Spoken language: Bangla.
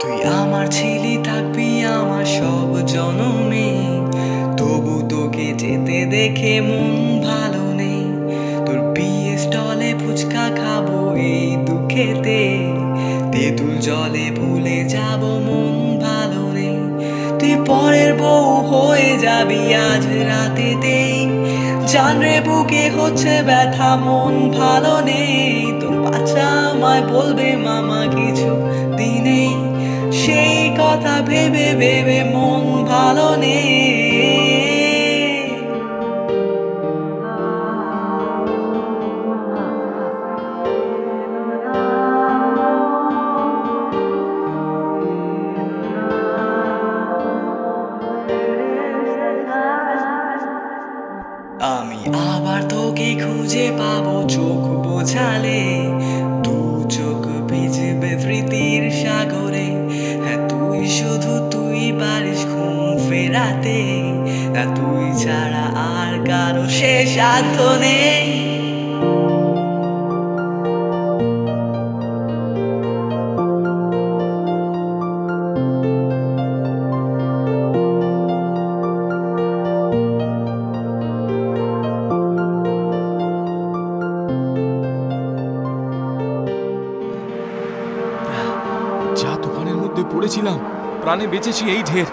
তুই আমার ছিলি, থাকবি আমার সব জনমে তবু তোকে যেতে দেখে মন ভালো নেই। তোর বিয়ে স্টলে ফুচকা খাব এই দুঃখেতে। তেঁতুল জলে ভুলে যাব, মন ভালো নেই। তুই পরের বউ হয়ে যাবি আজ রাতেতেই। জানরে বুকে হচ্ছে ব্যথা, মন ভালো নেই। তোর বাচ্চা আমায় বলবে, মামা, কিছু দিনেই সেই কথা ভেবে ভেবে মন ভালো নেই। আমি আবার তোকে খুঁজে পাবো চোখ বোঝালে। দু চোখ ভিজবে স্মৃতির সাগরে। হ্যাঁ তুই শুধু তুই পারিস ঘুম ফেরাতে। হ্যাঁ তুই ছাড়া আর কারও সে সাধ্য নেই। যা তুফানের মধ্যে পড়েছিলাম প্রাণে বেঁচেছি এই ঢের।